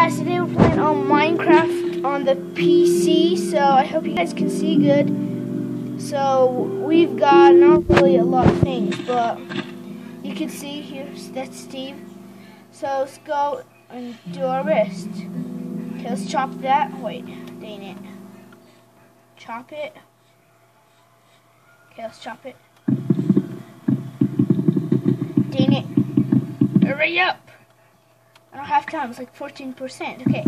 guys, today we're playing on Minecraft on the PC, so I hope you guys can see good. So we've got not really a lot of things, but you can see here, that's Steve. So let's go and do our wrist. Okay, let's chop that. Wait, dang it. Chop it. Okay, let's chop it. Dang it. Hurry up! I don't have time. It's like 14%. Okay.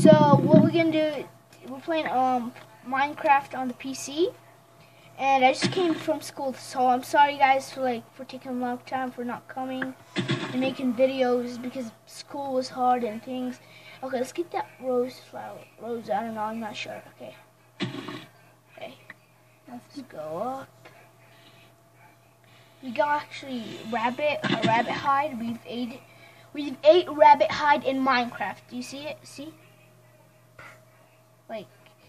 So what we're gonna do? We're playing um Minecraft on the PC, and I just came from school, so I'm sorry guys for like for taking a long time for not coming and making videos because school was hard and things. Okay, let's get that rose flower. Rose, I don't know. I'm not sure. Okay. Okay. Let's go up. We got actually rabbit, a rabbit hide. We've ate, we've ate rabbit hide in Minecraft. Do you see it? See? Like,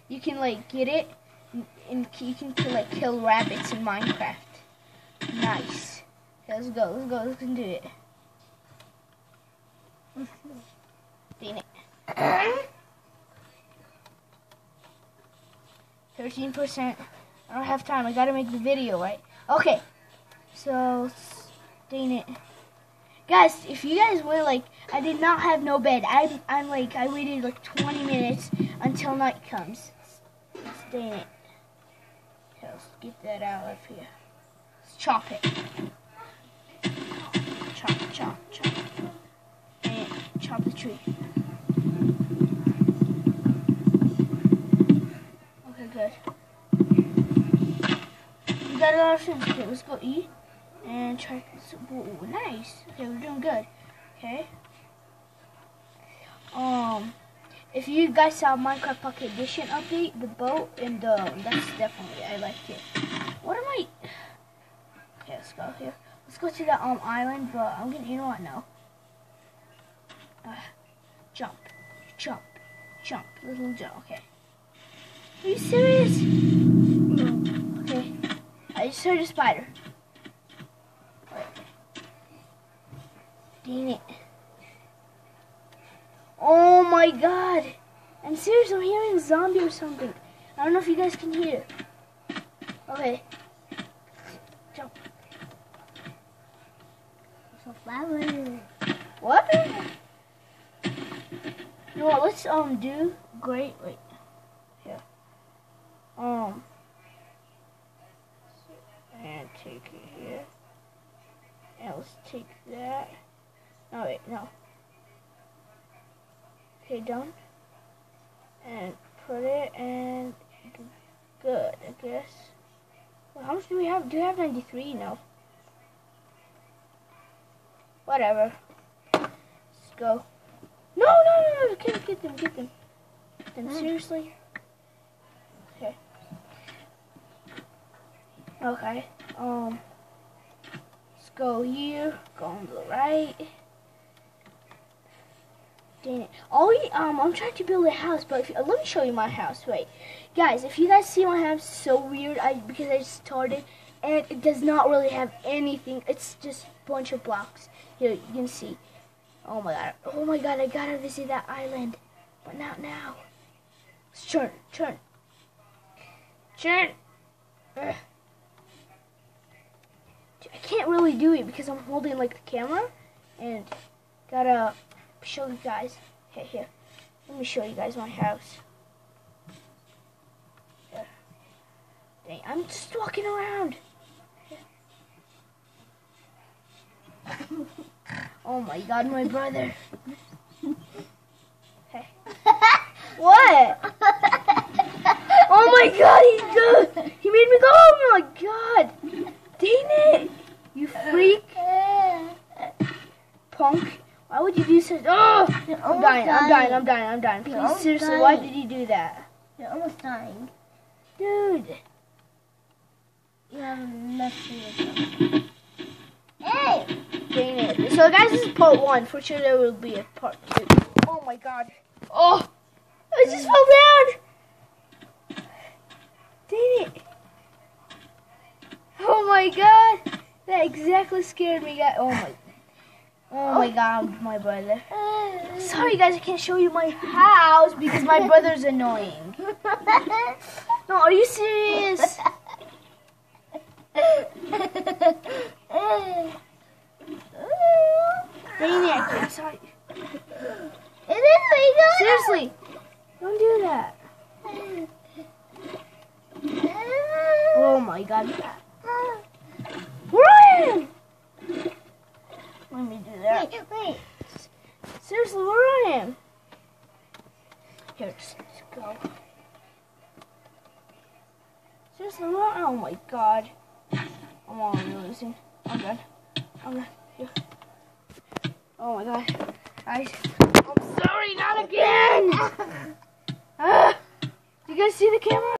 you can like get it, and, and you can like kill rabbits in Minecraft. Nice. Okay, let's go. Let's go. Let's do it. Dang it. Thirteen percent. I don't have time. I gotta make the video, right? Okay. So, dang it. Guys, if you guys were like, I did not have no bed. I'm, I'm like, I waited like 20 minutes until night comes. Dang it. Let's get that out of here. Let's chop it. Chop, chop, chop. And chop the tree. Okay, good. We got a lot of things. Okay, let's go eat and try. Ooh, nice. Okay, we're doing good. Okay. Um, if you guys saw Minecraft Pocket Edition update, the boat and the that's definitely I liked it. What am I? Okay, let's go here. Let's go to that um island, but I'm gonna you know what now. Uh, jump, jump, jump, little jump. Okay. Are you serious? Okay. I just heard a spider. Dang it. Oh my god. I'm serious, I'm hearing a zombie or something. I don't know if you guys can hear. Okay. Jump. So flower. What? You know what, let's um do great wait. Here. Um and take it here. And let's take that. No, wait, no. Okay, done. And put it and good, I guess. Well, how much do we have? Do we have 93? No. Whatever. Let's go. No, no, no, no, get, get them, get them. Get them, seriously? Okay. Okay, um, let's go here, go on the right. Dang it. All we, um, I'm trying to build a house, but you, uh, let me show you my house. Wait, guys, if you guys see my house, so weird. I because I started, and it does not really have anything. It's just a bunch of blocks. Here, you can see. Oh my god. Oh my god, I gotta visit that island, but not now. Let's turn, turn, turn. Ugh. I can't really do it because I'm holding like the camera, and gotta show you guys. Hey, here. Let me show you guys my house. Here. Dang, I'm just walking around. oh my god, my brother. Hey. what? Oh my god, he's good. He made me go. Oh my god. Dang it. You freak. Punk. Why you do such? Oh, I'm almost dying. I'm dying. I'm dying. I'm dying. You're Please, almost seriously, why did you do that, You're almost dying. dude? You have nothing to do. Hey! Dang it. So, guys, this is part one. For sure, there will be a part two. Oh my god. Oh, I just fell down. Dang it. Oh my god. That exactly scared me. guys. Oh my. Oh my god, my brother. Sorry guys, I can't show you my house because my brother's annoying. No, are you serious? It, I'm sorry. It is legal. Seriously, don't do that. Oh my god. Let me do that. Wait, wait. Seriously, where I am? Here, just, just go. Seriously, where? Oh my god. I'm already losing. I'm done. I'm done. Here. Oh my god. Guys, I'm sorry, not again! Ah, do you guys see the camera?